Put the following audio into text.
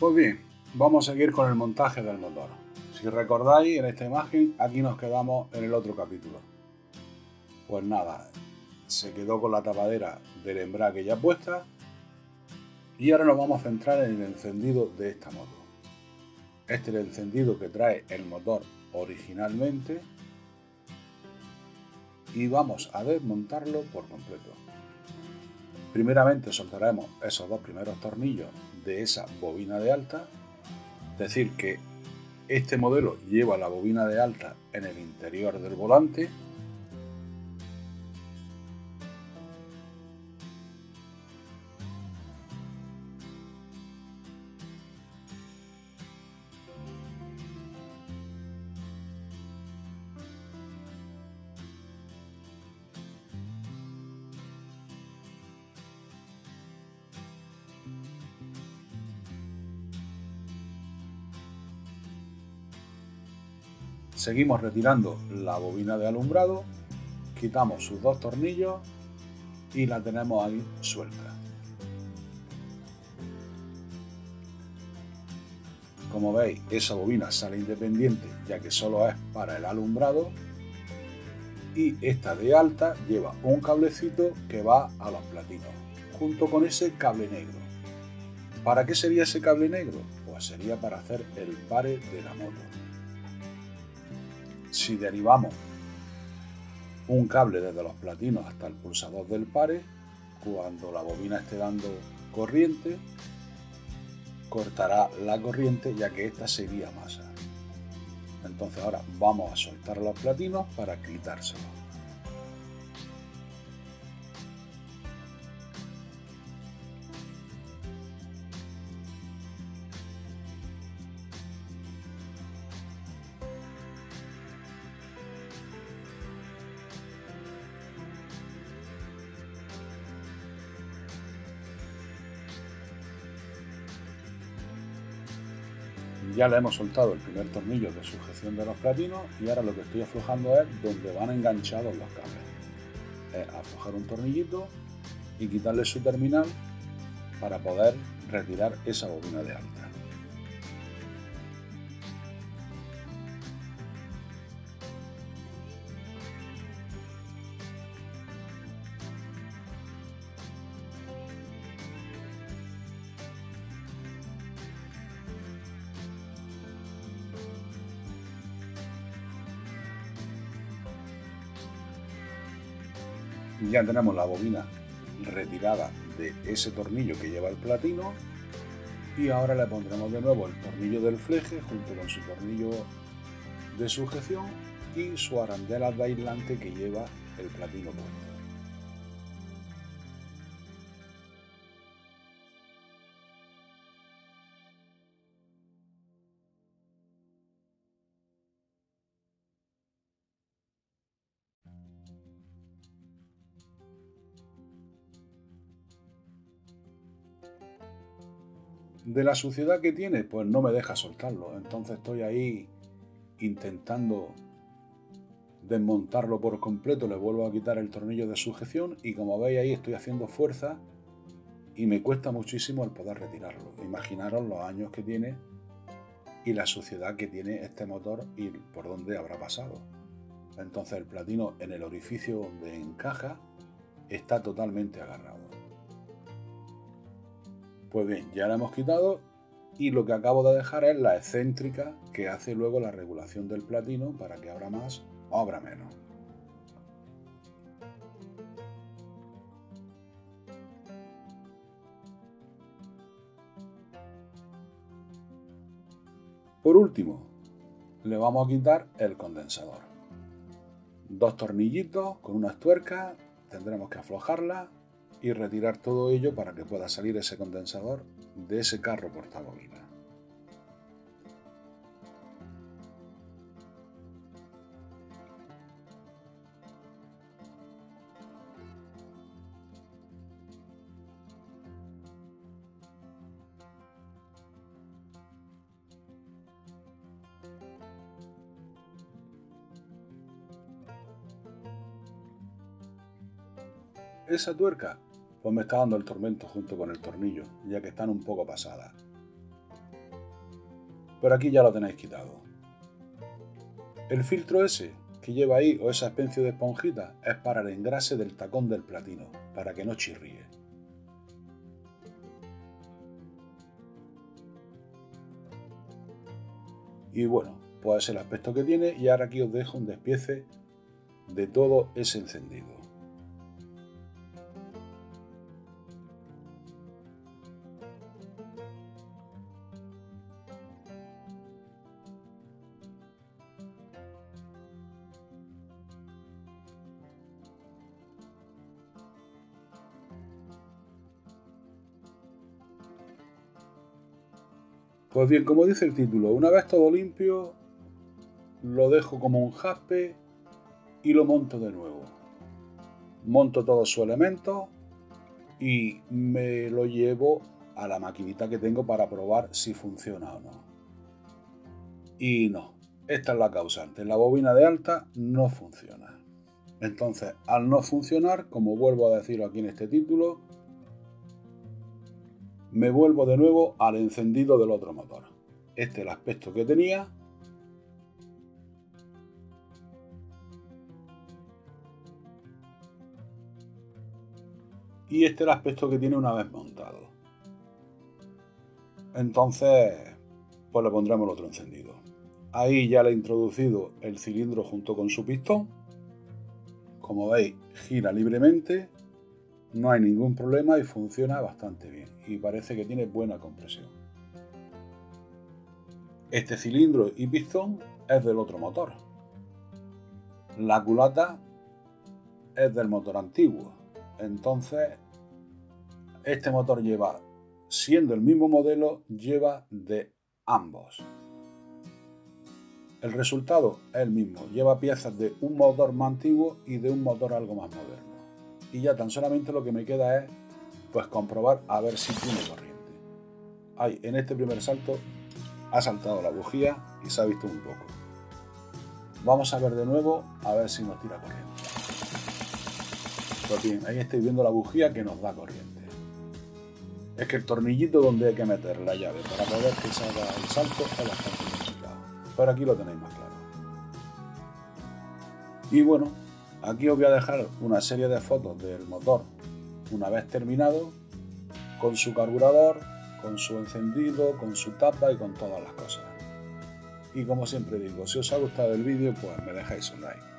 Pues bien, vamos a seguir con el montaje del motor. Si recordáis en esta imagen, aquí nos quedamos en el otro capítulo. Pues nada, se quedó con la tapadera del embrague ya puesta y ahora nos vamos a centrar en el encendido de esta moto. Este es el encendido que trae el motor originalmente y vamos a desmontarlo por completo. Primeramente soltaremos esos dos primeros tornillos de esa bobina de alta, decir que este modelo lleva la bobina de alta en el interior del volante Seguimos retirando la bobina de alumbrado, quitamos sus dos tornillos y la tenemos ahí suelta. Como veis, esa bobina sale independiente ya que solo es para el alumbrado y esta de alta lleva un cablecito que va a los platinos junto con ese cable negro. ¿Para qué sería ese cable negro? Pues sería para hacer el pare de la moto si derivamos un cable desde los platinos hasta el pulsador del pare, cuando la bobina esté dando corriente, cortará la corriente ya que esta sería masa. Entonces ahora vamos a soltar los platinos para quitárselos. Ya le hemos soltado el primer tornillo de sujeción de los platinos y ahora lo que estoy aflojando es donde van enganchados los cables. Es aflojar un tornillito y quitarle su terminal para poder retirar esa bobina de alta. Ya tenemos la bobina retirada de ese tornillo que lleva el platino y ahora le pondremos de nuevo el tornillo del fleje junto con su tornillo de sujeción y su arandela de aislante que lleva el platino de la suciedad que tiene, pues no me deja soltarlo. Entonces estoy ahí intentando desmontarlo por completo, le vuelvo a quitar el tornillo de sujeción y como veis ahí estoy haciendo fuerza y me cuesta muchísimo el poder retirarlo. Imaginaros los años que tiene y la suciedad que tiene este motor y por dónde habrá pasado. Entonces el platino en el orificio donde encaja está totalmente agarrado. Pues bien, ya la hemos quitado y lo que acabo de dejar es la excéntrica que hace luego la regulación del platino para que abra más o abra menos. Por último, le vamos a quitar el condensador. Dos tornillitos con unas tuercas, tendremos que aflojarla y retirar todo ello para que pueda salir ese condensador de ese carro portabobina. Esa tuerca pues me está dando el tormento junto con el tornillo, ya que están un poco pasadas. Pero aquí ya lo tenéis quitado. El filtro ese que lleva ahí o esa especie de esponjita es para el engrase del tacón del platino, para que no chirríe. Y bueno, pues es el aspecto que tiene y ahora aquí os dejo un despiece de todo ese encendido. Pues bien, como dice el título, una vez todo limpio, lo dejo como un jaspe y lo monto de nuevo. Monto todos sus elementos y me lo llevo a la maquinita que tengo para probar si funciona o no. Y no, esta es la causante. La bobina de alta no funciona. Entonces, al no funcionar, como vuelvo a decirlo aquí en este título, me vuelvo de nuevo al encendido del otro motor. Este es el aspecto que tenía. Y este es el aspecto que tiene una vez montado. Entonces, pues le pondremos el otro encendido. Ahí ya le he introducido el cilindro junto con su pistón. Como veis, gira libremente no hay ningún problema y funciona bastante bien y parece que tiene buena compresión. Este cilindro y pistón es del otro motor. La culata es del motor antiguo. Entonces, este motor lleva, siendo el mismo modelo, lleva de ambos. El resultado es el mismo, lleva piezas de un motor más antiguo y de un motor algo más moderno y ya tan solamente lo que me queda es pues comprobar a ver si tiene corriente. Ahí, en este primer salto ha saltado la bujía y se ha visto un poco. Vamos a ver de nuevo a ver si nos tira corriente. Pues bien, ahí estoy viendo la bujía que nos da corriente. Es que el tornillito donde hay que meter la llave para poder que salga el salto es bastante complicado. Pero aquí lo tenéis más claro. Y bueno, Aquí os voy a dejar una serie de fotos del motor una vez terminado, con su carburador, con su encendido, con su tapa y con todas las cosas. Y como siempre digo, si os ha gustado el vídeo, pues me dejáis un like.